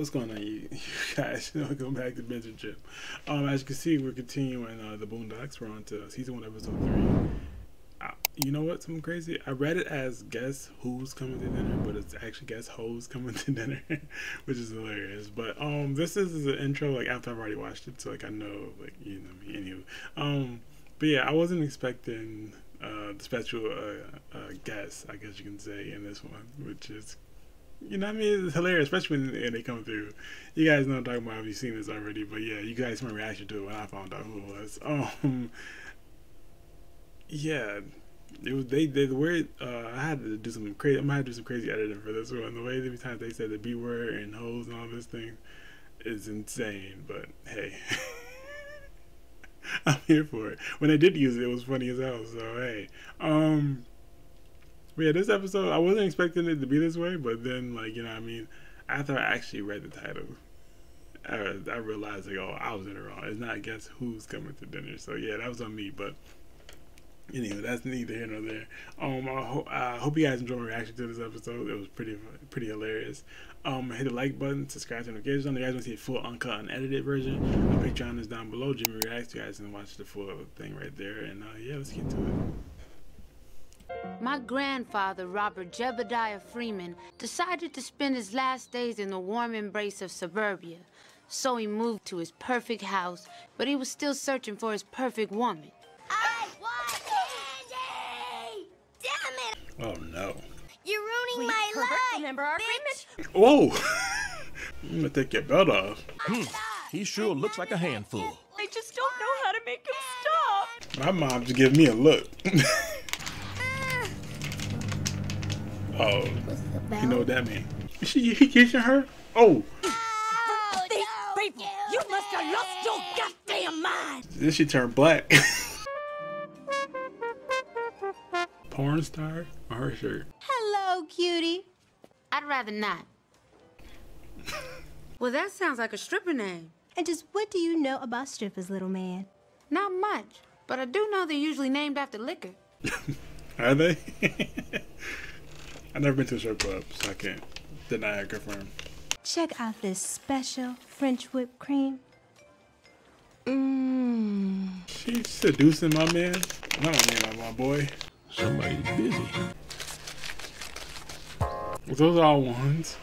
what's going on, you, you guys? Welcome back to BingeWithJim. Um, as you can see, we're continuing uh, the Boondocks. We're on to season one, episode three. You know what? Something crazy. I read it as "Guess Who's Coming to Dinner," but it's actually "Guess Who's Coming to Dinner," which is hilarious. But um, this is the intro. Like after I've already watched it, so like I know, like you know me. Anyway, um, but yeah, I wasn't expecting uh, the special uh, uh, guest, I guess you can say, in this one, which is you know I mean? It's hilarious, especially when they come through. You guys know I'm talking about. Have you seen this already? But yeah, you guys my reaction to it when I found out who it was. Um, yeah, it was they. They the word uh, I had to do some crazy. I'm gonna do some crazy editing for this one. The way every time they said the B word and hoes and all this thing is insane. But hey. I'm here for it. When they did use it, it was funny as hell. So hey, um, but yeah, this episode I wasn't expecting it to be this way, but then like you know I mean, after I actually read the title, I, I realized like oh I was in the wrong. It's not guess who's coming to dinner. So yeah, that was on me. But anyway, that's neither here nor there. Um, I, ho- I hope you guys enjoyed my reaction to this episode. It was pretty pretty hilarious. Um, hit the like button, subscribe to the notifications on. If you guys want to see a full uncut, unedited version, my Patreon is down below. Jimmy reacts. You guys can watch the full thing right there. And uh, yeah, let's get to it. My grandfather, Robert Jebediah Freeman, decided to spend his last days in the warm embrace of suburbia. So he moved to his perfect house, but he was still searching for his perfect woman. I want candy! Damn it! Oh no. You're ruining Please, my Herbert, life! remember our bitch. agreement? Whoa! I'm gonna take your belt off. He sure looks like a handful. I just don't know how to make him stop. My mom just gave me a look. oh, you know what that means? Is she he kissing her? Oh, Oh, These no, people, dude. you must have lost your goddamn mind. then she turned black. Porn star on her shirt. Hello, cutie. I'd rather not. well, that sounds like a stripper name. And just what do you know about strippers, little man? Not much, but I do know they're usually named after liquor. Are they? I've never been to a strip club, so I can't deny or confirm. Check out this special French whipped cream. Mmm. She's seducing my man. No, man, my boy. Somebody's busy. Those are all ones.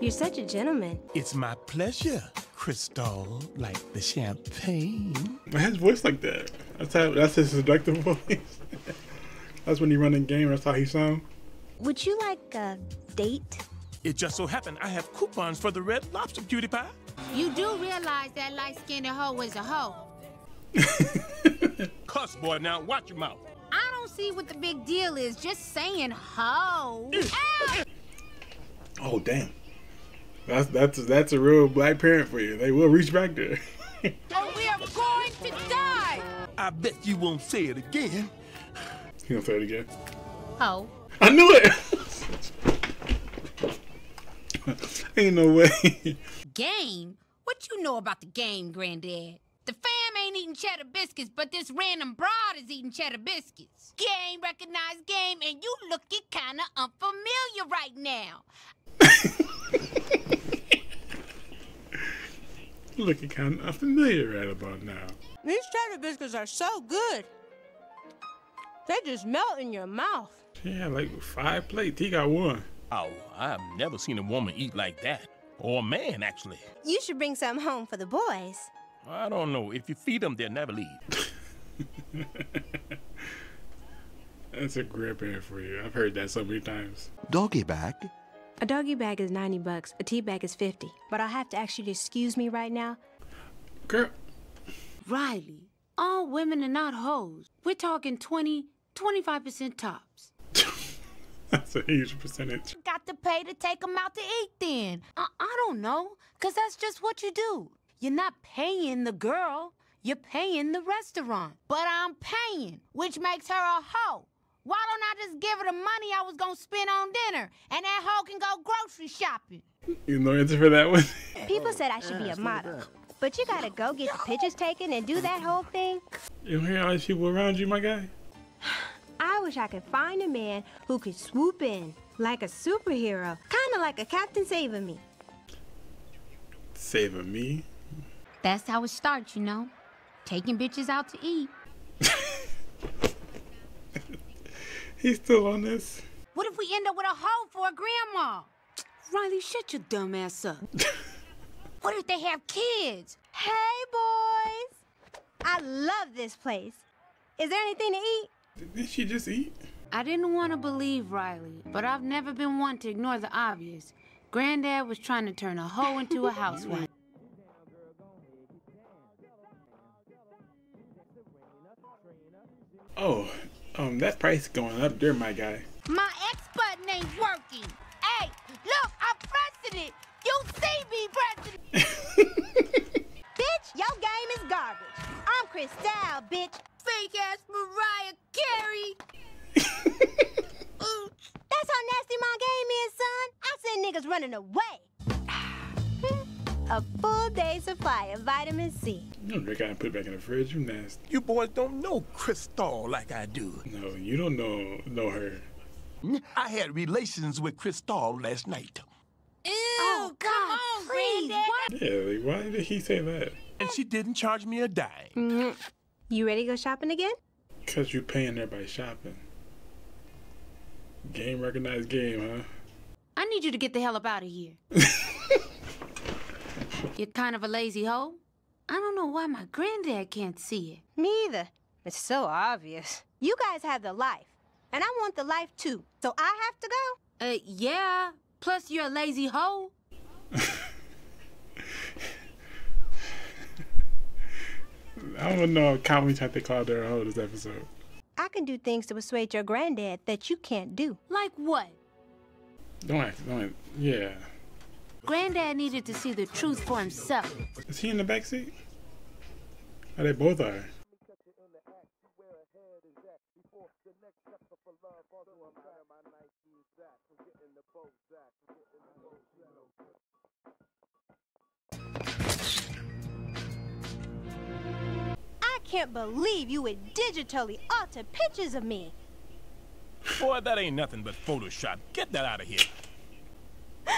You're such a gentleman. It's my pleasure, Cristal, like the champagne. Why his voice like that? That's how. That's his seductive voice. That's when he run in game. That's how he sound. Would you like a date? It just so happened I have coupons for the Red Lobster cutie pie. You do realize that light-skinned hoe is a hoe. Cuss boy, now watch your mouth. I don't see what the big deal is. Just saying hoe. Oh damn. That's that's that's a real black parent for you. They will reach back there. Or we are going to die. I bet you won't say it again. He gonna say it again. Hoe. I knew it. Ain't no way. Game? What you know about the game, Granddad? The fam ain't eating cheddar biscuits, but this random broad is eating cheddar biscuits. Game recognized game, and you looking kinda unfamiliar right now. Looking kind of unfamiliar right about now. These cheddar biscuits are so good. They just melt in your mouth. Yeah, like five plates. He got one. Oh, I've never seen a woman eat like that. Or a man, actually. You should bring some home for the boys. I don't know. If you feed them, they'll never leave. That's a grandparent for you. I've heard that so many times. Doggy bag. A doggy bag is 90 bucks. A tea bag is 50. But I'll have to ask you to excuse me right now. Girl, Riley, all women are not hoes. We're talking 20, 25% tops. that's a huge percentage. Got to pay to take them out to eat then. I, I don't know, because that's just what you do. You're not paying the girl, you're paying the restaurant. But I'm paying, which makes her a hoe. Why don't I just give her the money I was gonna spend on dinner and that hoe can go grocery shopping? You know answer for that one? People said I should be a model. But you gotta go get the pictures taken and do that whole thing. you don't hear all these people around you, my guy? I wish I could find a man who could swoop in like a superhero, kind of like a Captain Saving Me. Saving me. That's how it starts, you know. Taking bitches out to eat. He's still on this. What if we end up with a hoe for a grandma? Riley, shut your dumb ass up. what if they have kids? Hey, boys! I love this place. Is there anything to eat? Did she just eat? I didn't want to believe Riley, but I've never been one to ignore the obvious. Granddad was trying to turn a hoe into a housewife. Oh, um, that price is going up there, my guy. My X button ain't working. Hey, look, I'm pressing it. You see me pressing it. Bitch, your game is garbage. I'm Cristal, bitch. Fake ass Mariah Carey. That's how nasty my game is, son. I send niggas running away. A full day supply of vitamin C. You don't drink out and put it back in the fridge. You nasty. You boys don't know Cristal like I do. No, you don't know know her. I had relations with Cristal last night. Ew, oh, come on, please, Granddad. Yeah, like, why did he say that? And she didn't charge me a dime. Mm, You ready to go shopping again? Cause you're paying everybody shopping. Game recognized game, huh? I need you to get the hell up out of here. You're kind of a lazy hoe. I don't know why my granddad can't see it. Me either. It's so obvious. You guys have the life, and I want the life too. So I have to go. Uh, yeah. Plus, you're a lazy hoe. I don't know how many times they called her a hoe this episode. I can do things to persuade your granddad that you can't do. Like what? Don't act, don't act. Yeah. Granddad needed to see the truth for himself. Is he in the back seat? Oh, they both are. Can't believe you would digitally alter pictures of me. Boy, that ain't nothing but Photoshop. Get that out of here.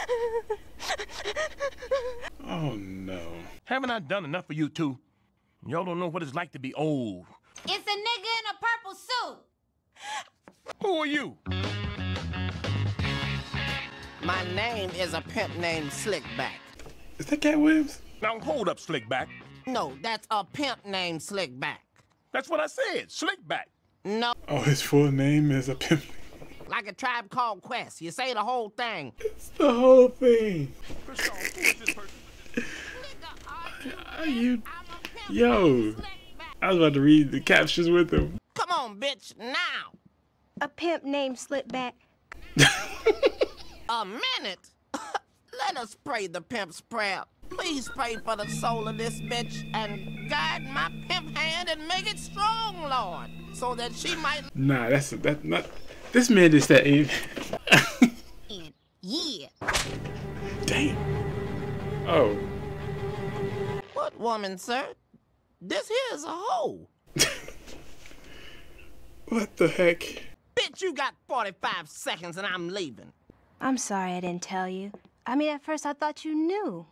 Oh no. Haven't I done enough for you two? Y'all don't know what it's like to be old. It's a nigga in a purple suit. Who are you? My name is a pimp named Slickback. Is that Katt Williams? Now hold up, Slickback. No, that's a pimp named Slickback. That's what I said, Slickback. No, Oh, his full name is a pimp. like a tribe called Quest. You say the whole thing. It's the whole thing. Cristal, who is this person? Are you? I'm a pimp Yo. I was about to read the captions with him. Come on, bitch, now. A pimp named Slickback. A minute. Let us pray the pimp's prayer. Please pray for the soul of this bitch and guide my pimp hand and make it strong, Lord, so that she might. Nah, that's that not. This man is that "Ain't." Yeah. Damn. Oh. What woman, sir? This here's a hoe. What the heck? Bitch, you got 45 seconds and I'm leaving. I'm sorry I didn't tell you. I mean, at first I thought you knew.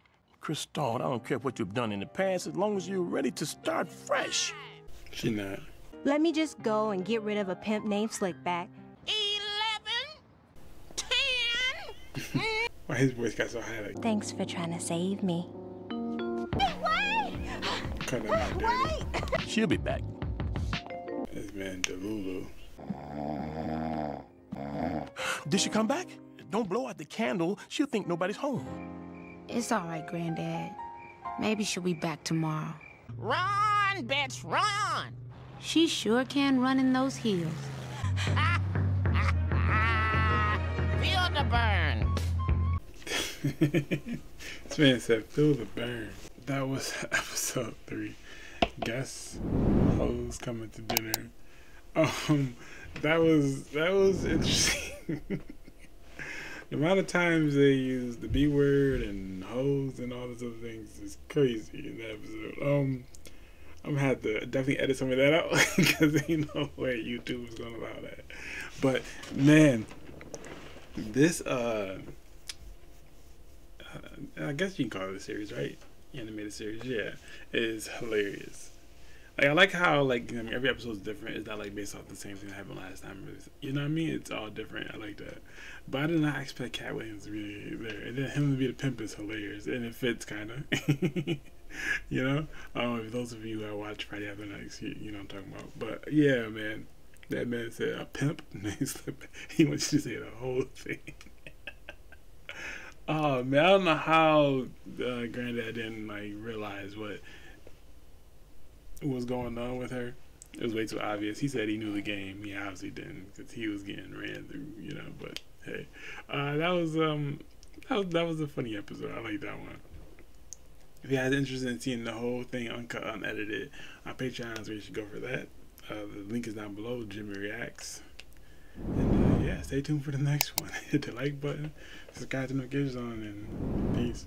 Cristal, I don't care what you've done in the past as long as you're ready to start fresh. She not. Let me just go and get rid of a pimp named Slickback. 11, 10. Why his voice got so high? Like, Thanks for trying to save me. cut that out dirty. She'll be back. This man Delulu. Did she come back? Don't blow out the candle. She'll think nobody's home. It's all right, Granddad. Maybe she'll be back tomorrow. Run, bitch, run. She sure can run in those heels. Feel the burn. this man said, "Feel the burn." That was episode three. Guess hoes coming to dinner. Um, that was that was interesting. The amount of times they use the B word and hoes and all those other things is crazy in that episode. Um, I'm gonna have to definitely edit some of that out because ain't no way YouTube is gonna allow that. But man, this uh, uh I guess you can call it a series, right? Animated series, yeah, is hilarious. Like I like how like every episode is different. It's not like based off the same thing that happened last time. You know what I mean? It's all different. I like that. But I did not expect Katt Williams to be there, and then him to be the pimp is hilarious, and it fits kind of. you know, um, if those of you who watched Friday After you, you know what I'm talking about. But yeah, man, that man said a pimp. he wants you to say the whole thing. oh man, I don't know how uh, Granddad didn't like realize what was going on with her. It was way too obvious. He said he knew the game. He obviously didn't because he was getting ran through, you know. But hey, uh, that was um, that was that was a funny episode. I like that one. If you guys are interested in seeing the whole thing uncut, unedited on Patreon, is where you should go for that. Uh, the link is down below. Jimmy reacts. And uh, yeah, stay tuned for the next one. Hit the like button, subscribe to notifications on, and peace.